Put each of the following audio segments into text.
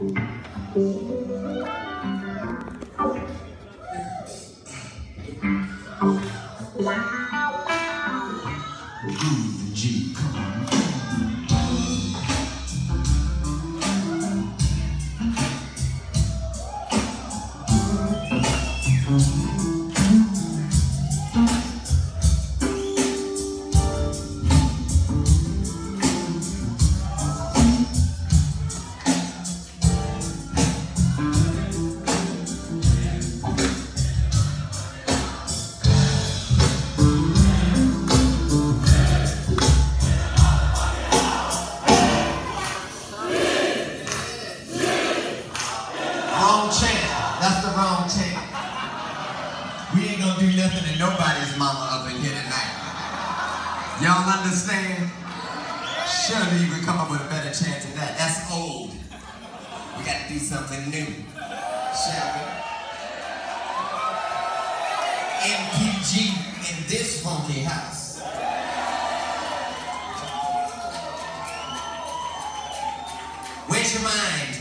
Wrong chant. That's the wrong chant. We ain't gonna do nothing to nobody's mama up in here tonight. Y'all understand? Surely you can come up with a better chant than that. That's old. We gotta do something new. Shall we? MPG in this funky house. Where's your mind?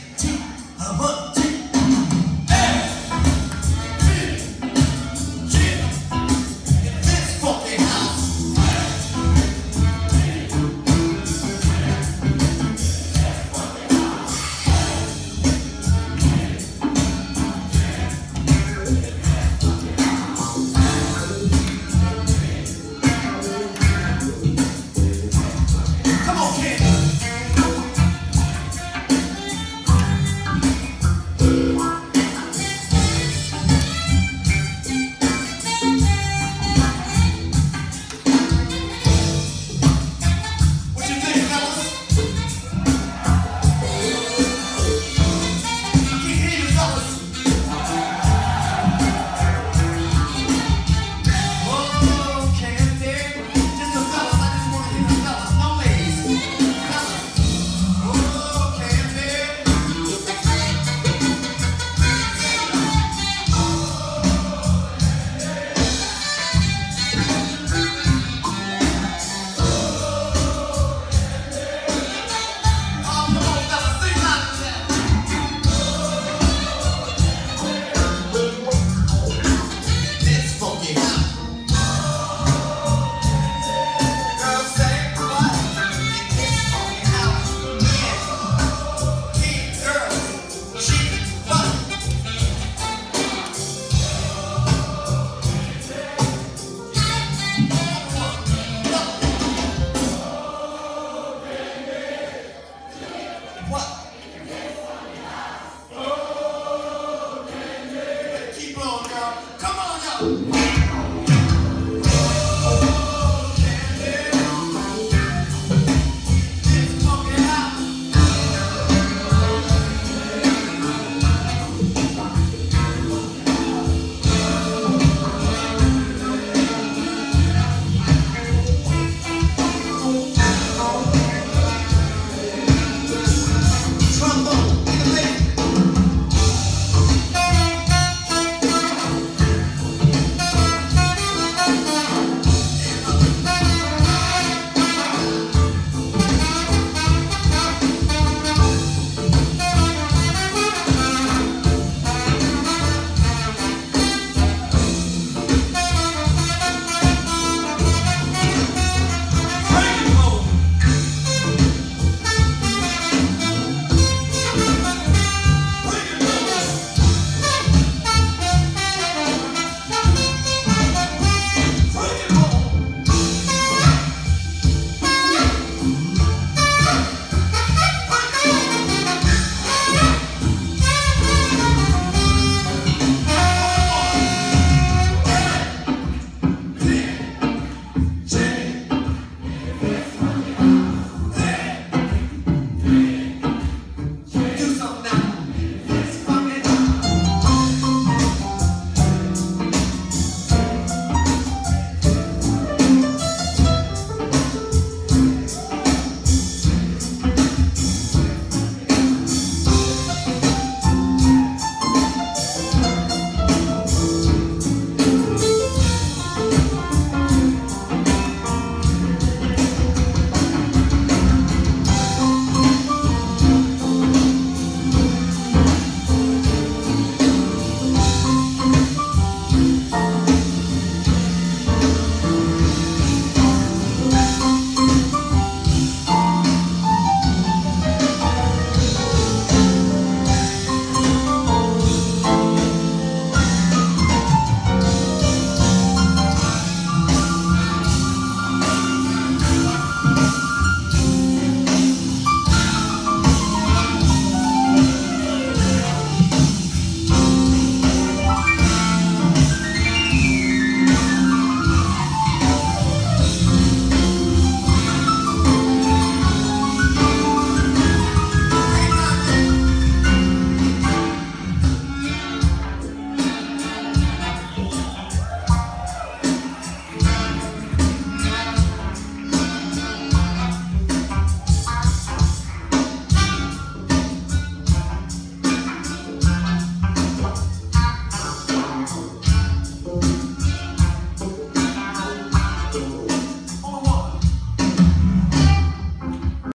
Música